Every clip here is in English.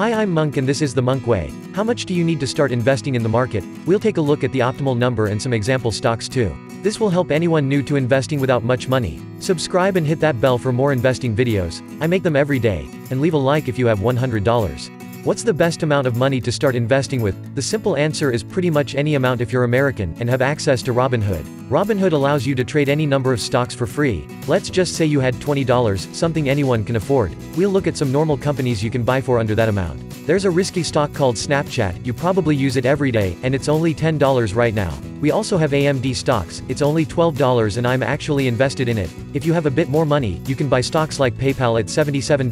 Hi I'm Monk and this is the Monk Way. How much do you need to start investing in the market? We'll take a look at the optimal number and some example stocks too. This will help anyone new to investing without much money. Subscribe and hit that bell for more investing videos. I make them every day. And leave a like if you have $100. What's the best amount of money to start investing with? The simple answer is pretty much any amount if you're American and have access to Robinhood. Robinhood allows you to trade any number of stocks for free. Let's just say you had $20, something anyone can afford. We'll look at some normal companies you can buy for under that amount. There's a risky stock called Snapchat, you probably use it every day, and it's only $10 right now. We also have AMD stocks, it's only $12 and I'm actually invested in it. If you have a bit more money, you can buy stocks like PayPal at $77,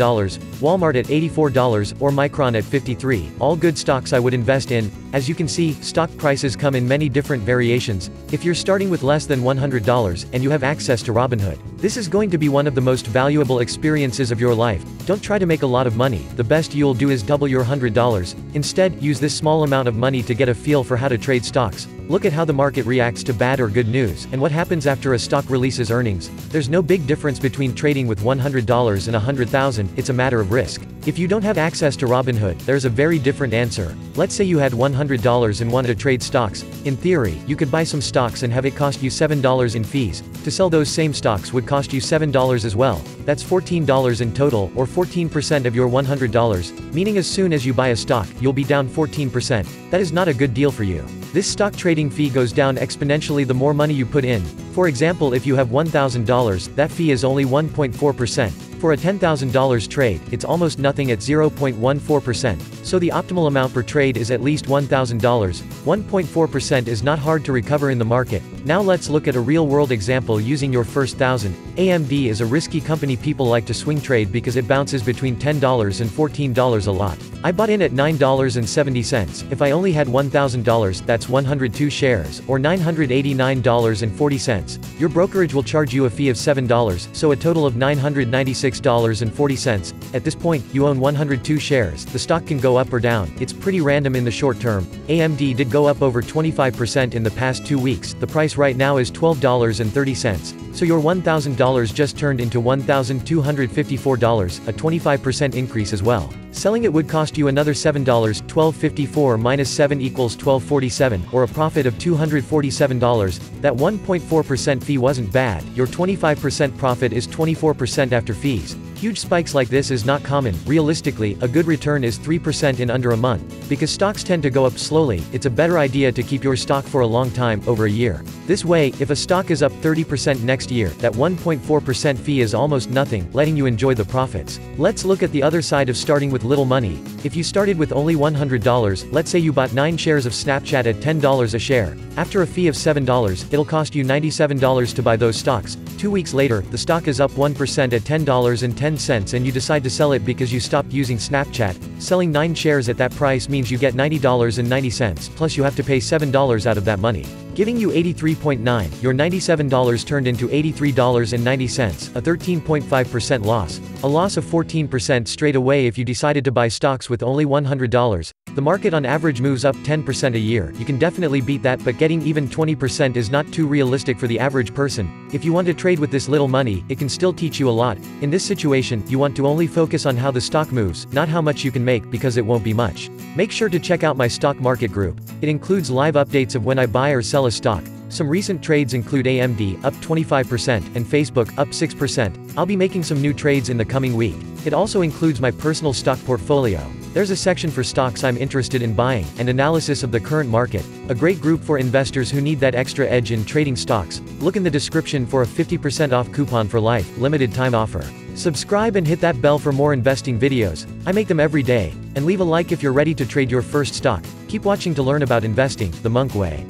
Walmart at $84, or Micron at $53, all good stocks I would invest in. As you can see, stock prices come in many different variations. If you're starting with less than $100, and you have access to Robinhood, this is going to be one of the most valuable experiences of your life. Don't try to make a lot of money, the best you'll do is double your $100. Instead, use this small amount of money to get a feel for how to trade stocks. Look at how the market reacts to bad or good news, and what happens after a stock releases earnings. There's no big difference between trading with $100 and 100,000, it's a matter of risk. If you don't have access to Robinhood, there's a very different answer. Let's say you had $100 and wanted to trade stocks. In theory, you could buy some stocks and have it cost you $7 in fees. To sell those same stocks would cost you $7 as well. That's $14 in total, or 14% of your $100, meaning as soon as you buy a stock, you'll be down 14%. That is not a good deal for you. This stock trading fee goes down exponentially the more money you put in. For example if you have $1,000, that fee is only 1.4%. For a $10,000 trade, it's almost nothing at 0.14%, so the optimal amount per trade is at least $1,000. 1.4% is not hard to recover in the market. Now let's look at a real-world example using your first thousand. AMD is a risky company people like to swing trade because it bounces between $10 and $14 a lot. I bought in at $9.70. If I only had $1,000, that's 102 shares, or $989.40. Your brokerage will charge you a fee of $7, so a total of $996.40. At this point, you own 102 shares. The stock can go up or down. It's pretty random in the short term. AMD did go up over 25% in the past two weeks. The price right now is $12.30. So your $1,000 just turned into $1,254, a 25% increase as well. Selling it would cost you another $7, 1254 minus 7 equals 1247, or a profit of $247. That 1.4% fee wasn't bad, your 25% profit is 24% after fees. Huge spikes like this is not common, realistically, a good return is 3% in under a month. Because stocks tend to go up slowly, it's a better idea to keep your stock for a long time, over a year. This way, if a stock is up 30% next year, that 1.4% fee is almost nothing, letting you enjoy the profits. Let's look at the other side of starting with little money. If you started with only $100, let's say you bought 9 shares of Snapchat at $10 a share. After a fee of $7, it'll cost you $97 to buy those stocks. Two weeks later, the stock is up 1% at $10.10 and cents and you decide to sell it because you stopped using Snapchat. Selling 9 shares at that price means you get $90.90, plus you have to pay $7 out of that money giving you 83.9, your $97 turned into $83.90, a 13.5% loss. A loss of 14% straight away if you decided to buy stocks with only $100. The market on average moves up 10% a year, you can definitely beat that but getting even 20% is not too realistic for the average person. If you want to trade with this little money, it can still teach you a lot. In this situation, you want to only focus on how the stock moves, not how much you can make because it won't be much. Make sure to check out my stock market group. It includes live updates of when I buy or sell a stock. Some recent trades include AMD, up 25%, and Facebook, up 6%. I'll be making some new trades in the coming week. It also includes my personal stock portfolio. There's a section for stocks I'm interested in buying, and analysis of the current market. A great group for investors who need that extra edge in trading stocks. Look in the description for a 50% off coupon for life, limited time offer. Subscribe and hit that bell for more investing videos. I make them every day. And leave a like if you're ready to trade your first stock. Keep watching to learn about investing, the Monk way.